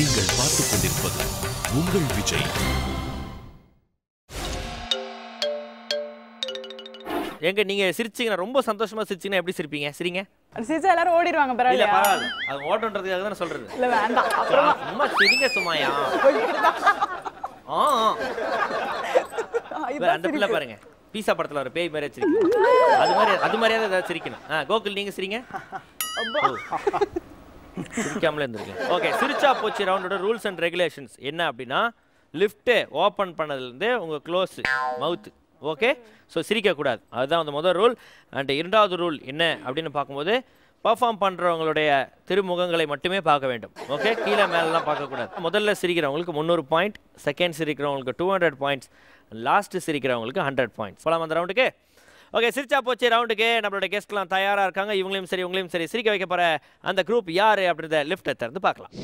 நீங்கள் பார்த்துக் கொண்டிருப்பது உங்கள் விஜய். எங்க நீங்க சிரிச்சீங்கன்னா ரொம்ப சந்தோஷமா சிரிச்சீங்கன்னா எப்படி சிரிப்பீங்க? சிரிங்க. சிரிச்சா எல்லாரும் ஓடிடுவாங்க இல்ல பரவாயில்லையா பரவாயில்ல. அது ஓட்டன்றதுக்காக தான் சொல்றது. இல்ல வேண்டாம். அப்புறமா. சும்மா சிரிங்க சும்மாயா ஆ அந்த பிள்ளை. பாருங்க. பீஸா படத்துல ஒரு பேய் மாதிரி சிரிக்கும் அது மாதிரி அது மாதிரியாவது ஏதாவது சிரிக்கணும் ஆ கோகுல் நீங்க சிரிங்க. சிரிக்காமலே இருந்திருக்கேன் ஓகே சிரிச்சா போச்சு ரவுண்டோட ரூல்ஸ் அண்ட் ரெகுலேஷன்ஸ். என்ன அப்படின்னா லிஃப்ட்டு ஓப்பன் பண்ணதுலேருந்து உங்கள் க்ளோஸ் மவுத்து ஓகே ஸோ சிரிக்கக்கூடாது. அதுதான் அந்த முதல் ரூல். அண்ட் இரண்டாவது ரூல் என்ன அப்படின்னு பார்க்கும்போது பர்ஃபார்ம் பண்ணுறவங்களுடைய திருமுகங்களை மட்டுமே பார்க்க வேண்டும். ஓகே கீழே மேலெலாம் பார்க்கக்கூடாது. முதல்ல சிரிக்கிறவங்களுக்கு முந்நூறு பாயிண்ட் செகண்ட் சிரிக்கிறவங்களுக்கு டூ ஹண்ட்ரட் பாயிண்ட்ஸ் லாஸ்ட்டு சிரிக்கிறவங்களுக்கு ஹண்ட்ரட் பாயிண்ட்ஸ் போகலாம் அந்த ரவுண்டுக்கு ஓகே சிரிச்சா போச்சு ரவுண்டுக்கு நம்மளோட கெஸ்ட்லாம் தயாராக இருக்காங்க இவங்களையும் சரி உங்களையும் சரி சிரிக்க வைக்க போகிற அந்த குரூப் யார் அப்படின்றத லிஃப்ட்டை திறந்து பார்க்கலாம்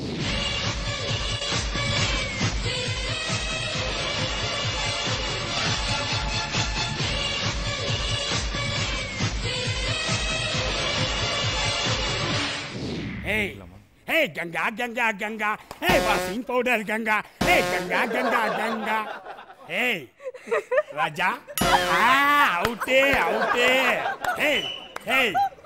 ஏய் hey, Ganga Ganga Ganga. Hey, washing powder, Ganga. Hey, Ganga Ganga Ganga. Hey, அவுட்டே அவுட்டே. hey,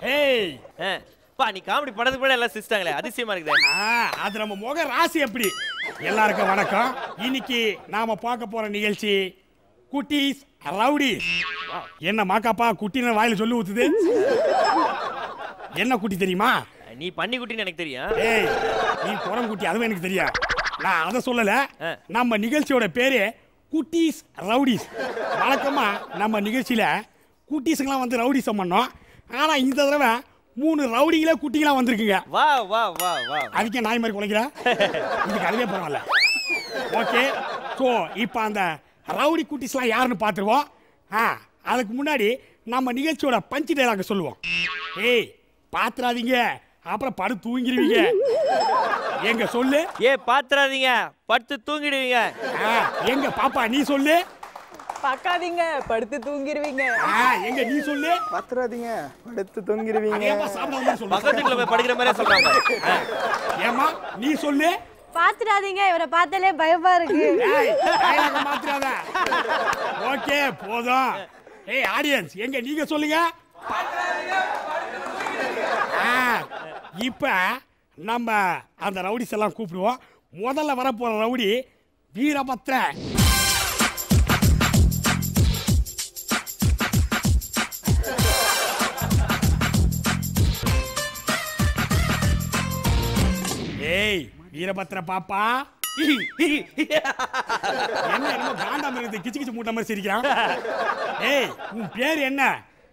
hey. ஆ, பா நீ காமெடி படத்துக்கு கூட எல்லாம் சிரிச்சிட்டாங்களே அதிசயமா இருக்குது. அது நம்ம முக ராசி எப்படி? எல்லாருக்கும் வணக்கம். இன்னைக்கு நாம பார்க்க போற நிகழ்ச்சி குட்டீஸ் ரவுடிஸ். என்ன மாக்காப்பா குட்டின வாயில சொல்லி ஊத்துது? என்ன குட்டி தெரியுமா? நீ பண்ணி குட்டின்னு எனக்கு தெரியும். ஏய் நீ குரங்குட்டி அதுவும் எனக்கு தெரியும். நான் அதை சொல்லல. நம்ம நிகழ்ச்சியோட பேரு குட்டீஸ் ரவுடிஸ். வழக்கமா நம்ம நிகழ்ச்சியில குட்டீஸுங்கெல்லாம் வந்து ரவுடிசம் பண்ணோம். ஆனா இந்த தடவை மூணு ரவுடிங்களே குட்டிங்களா வந்திருக்குங்க. வா வா வா வா. அதுக்கே நாய் மாதிரி குலைக்கிற இதுக்கு அதுவே பரவாயில்ல. ஓகே. ஸோ இப்போ அந்த ரவுடி குட்டிஸ்லாம் யாருன்னு பார்த்துருவோம். ஆ அதுக்கு முன்னாடி நம்ம நிகழ்ச்சியோட பஞ்சு டைலாக சொல்லுவோம். ஏய் பாத்துறாதீங்க. அப்புறம் படு தூங்கிடுவீங்க. எங்க சொல்லு? ஏ பாத்துறாதீங்க. படுத்து தூங்கிடுவீங்க. ஆ, எங்க பாப்பா நீ சொல்லு? பார்க்காதீங்க படுத்து தூங்கிடுவீங்க. எங்க நீ சொல்லு? பாத்துறாதீங்க படுத்து தொங்கிடுவீங்க. மாதிரி பக்கத்துக்குள்ள போய் படிக்கிற மாதிரியே சொல்றாங்க. ஏமா நீ சொல்லு? பாத்துடாதீங்க இவரை பார்த்தாலே பயமா இருக்கு. மாத்திராத. ஓகே போதும். ஏய் ஆடியன்ஸ் எங்க நீங்க சொல்லுங்க. இப்ப நம்ம அந்த ரவுடிஸ் எல்லாம் கூப்பிடுவோம். முதல்ல வரப்போற ரவுடி வீரபத்ர. ஏய் வீரபத்ர பாப்பா. என்ன என்னமோ காண்டாம இருக்குது கிச்சு கிச்சு மூட்ட மாதிரி சிரிக்கிறான். ஏய் உன் பேர் என்ன?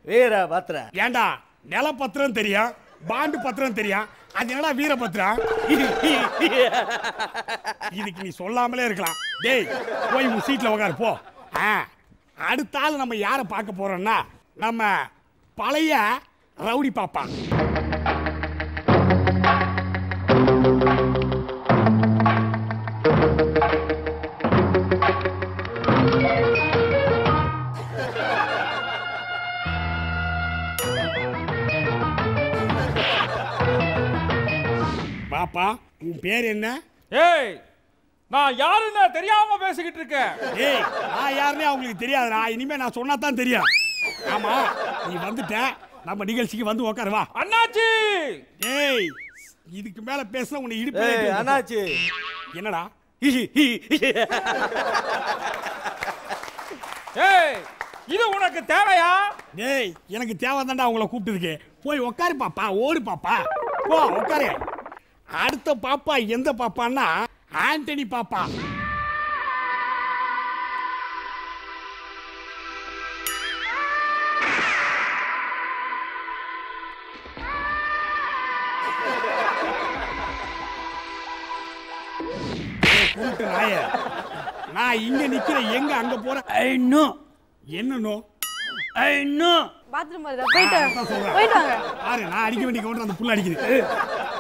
வீர பாத்திர ஏண்டா நிலப்பத்திரம் தெரியும். பாண்டு பத்திரம் தெரியும் அது என்னடா வீரபத்திரம் இதுக்கு நீ சொல்லாமலே இருக்கலாம். டேய் போய் உன் சீட்டில் உட்காரு போ. ஆ அடுத்த ஆள் நம்ம யாரை பார்க்க போறோம்னா நம்ம பழைய ரவுடி பாப்பா. பாப்பா உன் பேர் என்ன? ஏய் நான் யாருன்னு தெரியாம பேசிக்கிட்டு இருக்கேன். ஏய் நான் யாருன்னே அவங்களுக்கு தெரியாதுடா. இனிமே நான் சொன்னா தான் தெரியும். ஆமா நீ வந்துட்ட. நம்ம நிகழ்ச்சிக்கு வந்து உட்காரு வா. அண்ணாச்சி! ஏய் இதுக்கு மேல பேச உன்னை இடுப்பு அண்ணாச்சி! என்னடா? ஏய் இது உனக்கு தேவையா? டேய் எனக்கு தேவைதான்டா உங்களை கூப்பிட்டுருக்கு போய் உட்காரு பாப்பா. ஓடு பாப்பா. போ உட்காரு அடுத்த பாப்பா எந்த பாப்பான்னா ஆண்டனி பாப்பா. நான் இங்க நிக்கிறேன். எங்க அங்க போறேன் இன்னும் என்னன்னோ இன்னும் பாத்ரூம் வருதா? போயிட்டு அதான் சொல்றேன். போயிட்டு வாங்க. பாரு நான் அடிக்க வேண்டிய கவுண்டர் அந்த புள்ள அடிக்குது.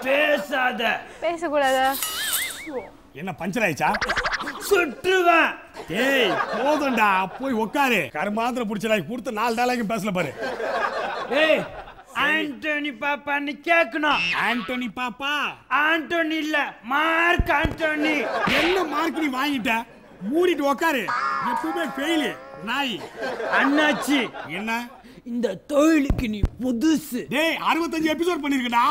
பேசாத. பேசக்கூடாதா? என்ன பஞ்சர் ஆயிடுச்சா? சுற்றுவேன். ஏய் போதும்டா போய் உட்காரு கருமாந்திர பிடிச்சடா கொடுத்து நாலு நாளைக்கு பேசல பாரு. ஏய் ஆண்டோனி பாப்பான்னு கேட்கணும் ஆண்டோனி பாப்பா? ஆண்டோனி இல்ல மார்க் ஆண்டோனி. என்ன மார்க் நீ வாங்கிட்ட? மூடிட்டு உக்காரு. எப்பவுமே ஃபெயிலு நாய். அண்ணாச்சி. என்ன? இந்த தொழிலுக்கு நீ புதுசு. டேய் அறுபத்தஞ்சு எபிசோட் பண்ணிருக்கடா.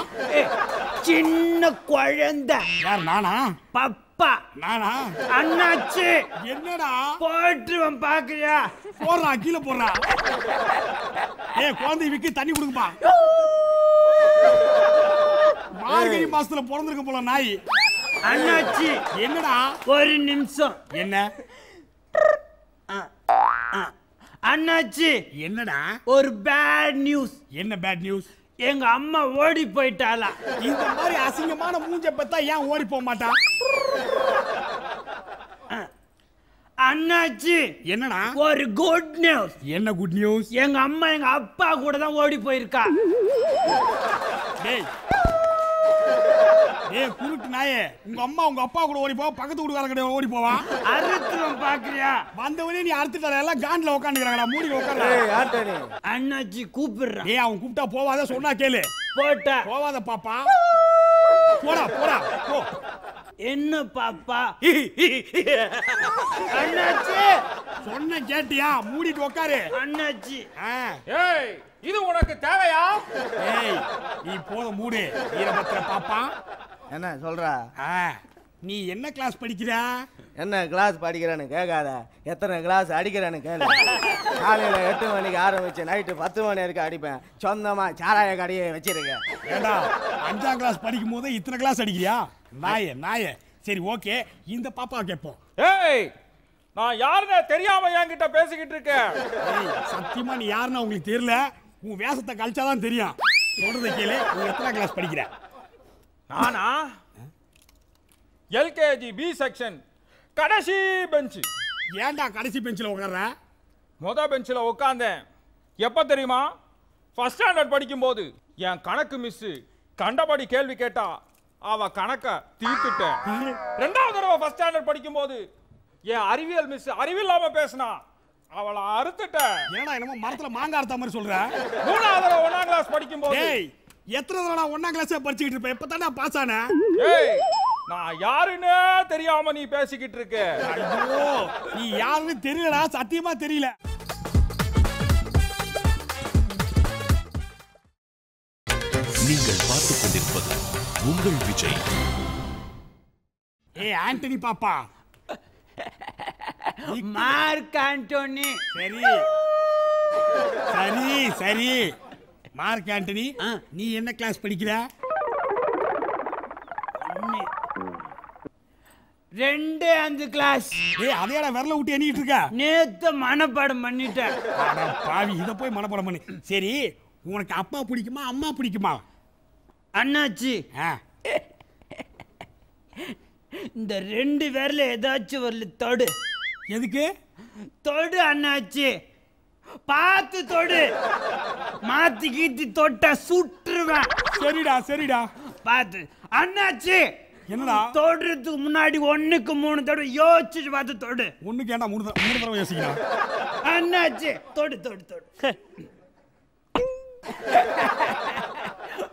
சின்ன குழந்தை. யார் நானா? பப்பா. நானா? அண்ணாச்சி. என்னடா? போட்டுருவன் பாக்குறியா? போடுறா கீழே போடுறா. ஏய் குழந்தை விக்கி தண்ணி கொடுக்குப்பா. மார்கழி மாசத்துல பிறந்திருக்க போல நாய். அண்ணாச்சி. என்னடா? ஒரு நிமிஷம். என்ன? அண்ணாச்சி. என்னடா? ஒரு பேட் நியூஸ் என்ன பேட் நியூஸ் எங்க அம்மா ஓடி போயிட்டாளா. இந்த மாதிரி அசிங்கமான மூஞ்ச பத்தா ஏன் ஓடி போக மாட்டா அண்ணாச்சி. என்னடா? ஒரு குட் நியூஸ் என்ன குட் நியூஸ் எங்க அம்மா எங்க அப்பா கூட தான் ஓடி போயிருக்கா. டேய் டேய் குருட்டு நாயே உங்க அம்மா உங்க அப்பா கூட ஓடி போவா பக்கத்து வீட்டுக்காரங்க கூட ஓடி போவா? அறுத்துவன் பாக்குறியா? வந்தவனே நீ அறுத்துட்டார எல்லாம் காண்டில் உட்காந்துக்கிறாங்கடா மூடி உட்காந்து அண்ணாச்சி கூப்பிடுறான் டேய் அவன் கூப்பிட்டா போவாத சொன்னா கேளு. போட்டா. போவாத பாப்பா. போடா போடா போ. என்ன பாப்பா? அண்ணாச்சி! சொன்ன கேட்டியா? மூடிட்டு உட்காரு அண்ணாச்சி! ஆ. ஏய் இது உனக்கு தேவையா? ஏய் நீ போத மூடு. வீரபத்திர பாப்பா என்ன சொல்றா? ஆ. நீ என்ன கிளாஸ் படிக்கிற? என்ன கிளாஸ் படிக்கிறேன்னு கேட்காத. எத்தனை கிளாஸ் அடிக்கிறேன்னு கேளு. காலையில் எட்டு மணிக்கு ஆரம்பிச்சு நைட்டு பத்து மணி வரைக்கும் அடிப்பேன். சொந்தமாக சாராய கடையை வச்சிருக்கேன். ஏண்டா அஞ்சாம் கிளாஸ் படிக்கும் போது இத்தனை கிளாஸ் அடிக்கிறியா? நாய நாய. சரி ஓகே இந்த பாப்பா கேட்போம். ஏய் நான் யாருன்னு தெரியாம என்கிட்ட பேசிக்கிட்டு இருக்கேன். ஏய் சத்தியமா நீ யாருன்னு உங்களுக்கு தெரியல. உன் வேஷத்தை கழிச்சாதான் தெரியும். சொல்றதை கேளு நீ எத்தனை கிளாஸ் படிக்கிற? நானா? எல்கேஜி பி செக்ஷன் கடைசி பெஞ்ச் ஏன்டா கடைசி பெஞ்சில் உட்கார்ற முத பெஞ்சில் உட்காந்தேன் எப்போ தெரியுமா? ஃபர்ஸ்ட் ஸ்டாண்டர்ட் படிக்கும்போது. என் கணக்கு மிஸ் கண்டபடி கேள்வி கேட்டா. அவ கணக்க தீர்த்துட்டேன். ரெண்டாவது தடவை ஃபர்ஸ்ட் ஸ்டாண்டர்ட் படிக்கும்போது என் அறிவியல் மிஸ் அறிவில்லாம பேசினா. அவளை அறுத்துட்டேன். ஏன்டா என்னமோ மரத்துல மாங்காய் அறுத்த மாதிரி சொல்ற? மூணாவது தடவை ஒன்னாம் கிளாஸ் படிக்கும்போது. எத்தனை தடவை ஒன்னாம் கிளாஸே படிச்சுக்கிட்டு இருப்பேன்? இப்போ தானே பாஸ் ஆனேன் நான் யாருன்னே தெரியாம நீ பேசிக்கிட்டு இருக்க. ஐயோ நீ யாருன்னு தெரியலடா. சத்தியமா தெரியல. நீங்கள் பார்த்துக் கொண்டிருப்பது உங்கள் விஜய். ஏய் ஆண்டனி பாப்பா. Mark Antony. சரி. சரி சரி. மார்க் ஆண்டனி நீ என்ன கிளாஸ் படிக்கிற? ரெண்டு அஞ்சு கிளாஸ் ஏய் அதையாடா விரல விட்டு எண்ணிட்டு இருக்க? நேத்து மனப்பாடம் பண்ணிட்டேன். பாவி இதை போய் மனப்பாடம் பண்ணு. சரி உனக்கு அப்பா பிடிக்குமா அம்மா பிடிக்குமா? அண்ணாச்சி. இந்த ரெண்டு பேர்ல ஏதாச்சும் வரல தொடு. எதுக்கு? தொடு அண்ணாச்சி. பார்த்து தொடு. மாத்தி கீத்தி தொட்டா சுட்டுருவேன் சரிடா சரிடா. பார்த்து. அண்ணாச்சி! என்னடா? தொடுறதுக்கு முன்னாடி ஒண்ணுக்கு மூணு தடவை யோசிச்சுட்டு பார்த்து தொடு. ஒண்ணுக்கு ஏன்டா மூணு தடவை- மூணு தடவை யோசிக்கணும் அண்ணாச்சி தொடு தொடு தொடு.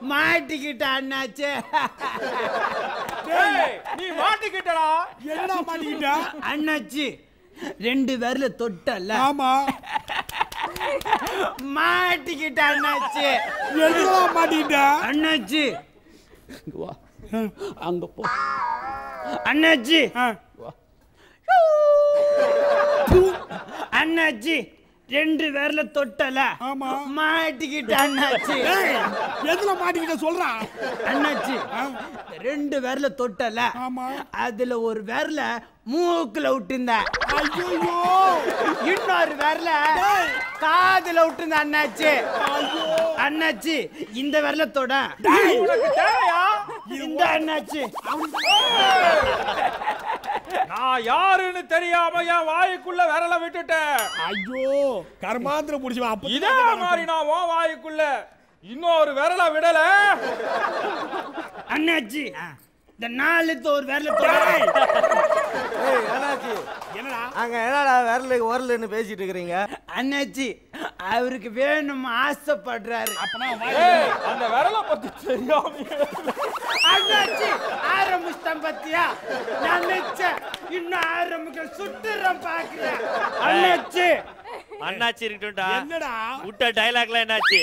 மாட்டிக்கிட்ட அண்ணாச்சி நீ மாட்டிக்கிட்டடா? என்னடா மாட்டிக்கிட்ட? அண்ணாச்சி ரெண்டு பேர்ல தொட்டல ஆமா. மாட்டிக்கிட்ட அண்ணாச்சி எதுடா மாட்டிக்கிட்ட? அண்ணாச்சி. அங்க போ அண்ணாச்சி. அண்ணாச்சி ரெண்டு பேர்ல தொட்டல. ஆமா. மாட்டிக்கிட்ட அண்ணாச்சி. எதுல மாட்டிக்கிட்ட சொல்றா? அண்ணாச்சி ரெண்டு பேர்ல தொட்டல. ஆமா. அதுல ஒரு பேர்ல மூக்குல விட்டுந்த ஐயோ இன்னொரு பேர்ல காதுல விட்டுந்த அண்ணாச்சி. அண்ணாச்சி இந்த பேர்ல தொட. இந்த அண்ணாச்சி. நான் யாருன்னு தெரியாம என் வாய்க்குள்ள விரல விட்டுட்டேன். ஐயோ கர்மாந்திர முடிச்சுவா அப்ப இதே மாதிரி நான் உன் வாய்க்குள்ள இன்னொரு விரல விடல. அண்ணாச்சி இந்த நாலுத்து ஒரு ஏய்! அண்ணாச்சி என்னடா? அங்க என்னடா விரலுக்கு உரலுன்னு பேசிட்டு இருக்கிறீங்க? அண்ணாச்சி அவருக்கு வேணும் ஆசைப்படுறாரு. ஏய், அந்த விரலை பத்தி தெரியாம அண்ணாச்சி ஆரம்பிச்சிட்டேன் பத்தியா? நான் நினைச்சேன் இன்னும் ஆரம்பிக்க சுட்டுறேன் பாக்குறேன் அண்ணாச்சி. அண்ணாச்சி இருக்கட்டும்டா. என்னடா? விட்ட டைலாக்லாம் என்னாச்சு?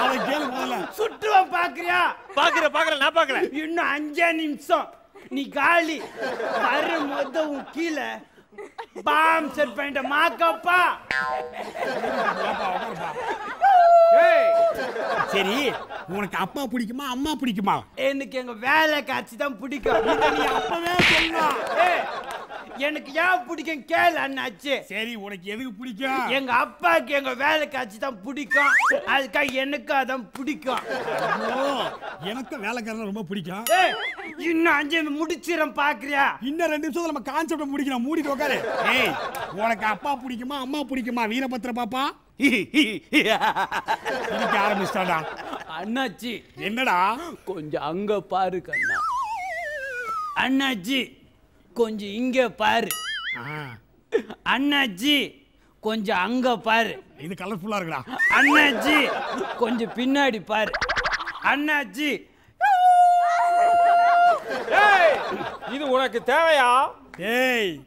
அதை கேளு முதல்ல. சுட்டுவேன் பாக்குறியா பாக்குற பாக்குற நான் பாக்கல இன்னும் அஞ்சே நிமிஷம். நீ காலி. வரும்போது உன் கீழே பாம் செட் பண்ணிட்ட. மாக்கப்பா சரி உனக்கு அப்பா பிடிக்குமா அம்மா பிடிக்குமா? எனக்கு எங்க வேலை காட்சி தான் பிடிக்கும். நீ அப்பவே சொல்லலாம் எனக்கு ஏன் பிடிக்கும் கேளு அண்ணாச்சி. சரி உனக்கு எதுக்கு பிடிக்கும்? எங்க அப்பாக்கு எங்க வேலை காட்சி தான் பிடிக்கும். அதுக்காக எனக்கு அதான் பிடிக்கும். ஐயோ, எனக்கும் வேலைக்காரன் ரொம்ப பிடிக்கும். இன்னும் அஞ்சு முடிச்சிடும் பாக்குறியா? இன்னும் ரெண்டு நிமிஷத்துல நம்ம கான்செப்ட் முடிக்கணும். மூடிட்டு உட்காரு ஏய் உனக்கு அப்பா பிடிக்குமா அம்மா பிடிக்குமா? வீரபத்திர பாப்பா? இன்னைக்கு ஆரம்பிச்சிட்டாடா அண்ணாச்சி. என்னடா? கொஞ்சம் அங்க பாரு கண்ணா. அண்ணாச்சி கொஞ்சம் இங்க பாரு. ஆ, அண்ணாச்சி கொஞ்சம் அங்க பாரு. இது கலர்ஃபுல்லா இருக்குடா. அண்ணாச்சி கொஞ்சம் பின்னாடி பாரு. அண்ணாச்சி. ஏய் இது உனக்கு தேவையா? ஏய்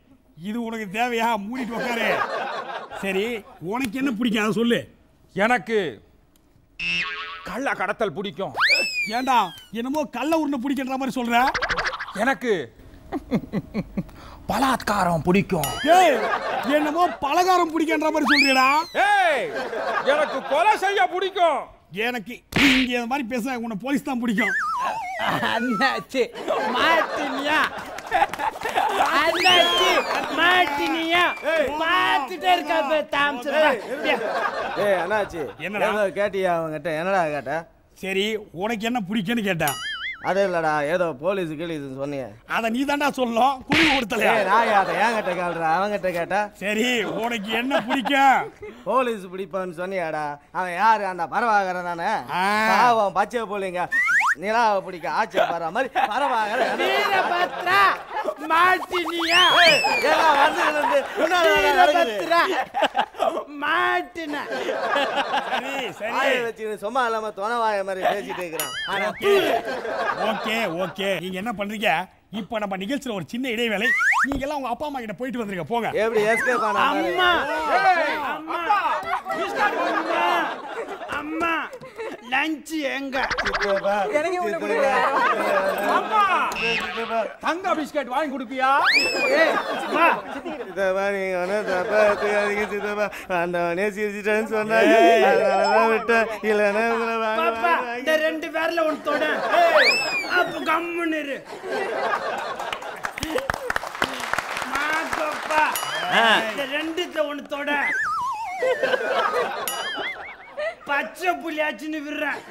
இது உனக்கு தேவையா? மூடிட்டு உட்காரு சரி உனக்கு என்ன பிடிக்கும்? அதை சொல்லு. எனக்கு கள்ள கடத்தல் பிடிக்கும். ஏன்டா என்னமோ கள்ள உருண்டை பிடிக்கின்ற மாதிரி சொல்ற? எனக்கு பலாத்காரம் பிடிக்கும். ஏய் என்னமோ பலகாரம் பிடிக்கின்ற மாதிரி சொல்றியடா. ஏய் எனக்கு கொலை செய்ய பிடிக்கும். எனக்கு இங்க இந்த மாதிரி பேச உன்னை போலீஸ் தான் பிடிக்கும். அண்ணாச்சி மாட்டினியா? அண்ணாச்சி மாட்டினியா? பார்த்துட்டே இருக்க தாம்சன் ஏய் அண்ணாச்சி என்னடா? ஏதோ கேட்டியா அவங்ககிட்ட என்னடா கேட்ட? சரி உனக்கு என்ன பிடிக்கும்னு கேட்டேன் அது இல்லடா ஏதோ போலீஸ் கீழீஸ் சொன்னீங்க அதை நீ தாண்டா சொல்லணும் குறி கொடுத்தலையா? ஏய் நான் அதை என்கிட்ட கேள்றா அவங்கிட்ட கேட்டா. சரி உனக்கு என்ன பிடிக்கும்? போலீஸ் பிடிப்பான்னு சொன்னியாடா. அவன் யாரு? அந்த பரவாகரன் தானே? ஆ. பாவம் பச்சை போலிங்க நிலாவை பிடிக்க ஆட்சி வர மாதிரி பரவாகரன் வீரபத்ரா மாட்டினியா. வீரபத்ரா மாட்டின. சும்மா இல்லாம துணவாய மாதிரி பேசிட்டு இருக்கிறான். ஓகே ஓகே நீங்க என்ன பண்றீங்க? இப்போ நம்ம நிகழ்ச்சியில ஒரு சின்ன இடைவேளை. நீங்க எல்லாம் உங்க அப்பா அம்மா கிட்ட போயிட்டு வந்துருங்க போங்க. எப்படி எஸ்கேப் ஆனா அம்மா அம்மா. அம்மா அம்மா. லஞ்ச் எங்க? தங்க பிஸ்கட் வாங்கி கொடுப்பியா. சித்தப்பா. நீங்க வந்து தப்பா எடுத்துக்காதீங்க சித்தப்பா. ஆண்டவனே சிரிச்சிட்டேன்னு சொன்னாங்க அதனாலதான் விட்டேன். இல்லைன்னா உங்களை வாங்க இந்த ரெண்டு பேர்ல ஒன்னு தொட. அப்ப கம்முன்னு இரு. மாக்கப்பா இந்த ரெண்டுத்துல ஒன்னு தொட. பச்சை புள்ளியாச்சுன்னு விடுறேன்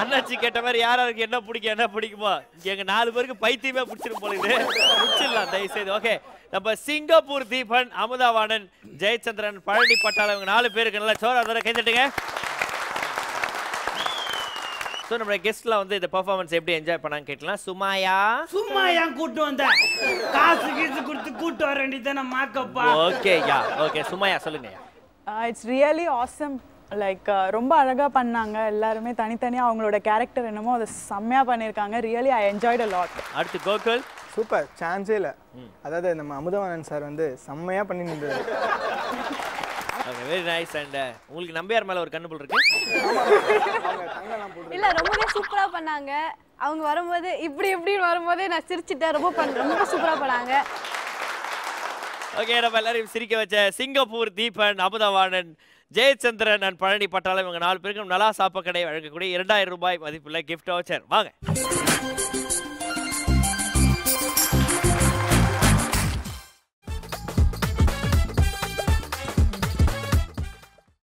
அண்ணாச்சி கேட்ட மாதிரி யாராருக்கு என்ன பிடிக்கும் என்ன பிடிக்குமோ எங்க நாலு பேருக்கு பைத்தியமே பிடிச்சிரும் போல இது. முடிச்சிடலாம் தயவு செய்து ஓகே நம்ம சிங்கப்பூர் தீபன் அமுதாவாணன் ஜெயச்சந்திரன் பழனி பட்டாளம் இவங்க நாலு பேருக்கு நல்லா சோரா தர கைதட்டுங்க ஸோ நம்ம கெஸ்ட்லாம் வந்து இந்த பெர்ஃபார்மன்ஸ் எப்படி என்ஜாய் பண்ணாங்க கேட்கலாம் சுமாயா? ஏன் கூட்டு வந்த? காசு கீசு கொடுத்து கூட்டு வர வேண்டியதானே மாக்கப்பா ஓகே யா ஓகே சுமாயா சொல்லுங்க இட்ஸ் ரியலி ஆசம் லைக் ரொம்ப அழகா பண்ணாங்க. எல்லாருமே தனித்தனியா அவங்களோட கேரக்டர் என்னமோ அதை செம்மையா பண்ணியிருக்காங்க. Really I enjoyed a lot அடுத்து கோகுல். சூப்பர் சான்ஸே இல்லை. அதாவது நம்ம அமுதவாணன் சார் வந்து செம்மையாக பண்ணி நின்றாரு. ஓகே வெரி நைஸ் அண்ட் உங்களுக்கு நம்பியார் மேல ஒரு கண்ணுபுல் இருக்கு. இல்ல ரொம்பவே சூப்பரா பண்ணாங்க. அவங்க வரும்போது இப்படி இப்படின்னு வரும்போதே நான் சிரிச்சிட்டேன். ரொம்ப பண்ண ரொம்ப சூப்பரா பண்ணாங்க. ஓகே நம்ம எல்லாரையும் சிரிக்க வச்ச சிங்கப்பூர் தீபன் அமுதவாணன் ஜெயச்சந்திரன் நான் பழனி பட்டாளம் இவங்க நாலு பேருக்கும் நல்லா சாப்பாடு கடை வழங்கக்கூடிய இரண்டாயிரம் ரூபாய் மதிப்புள்ள கிஃப்ட் வச்சர் வாங்க.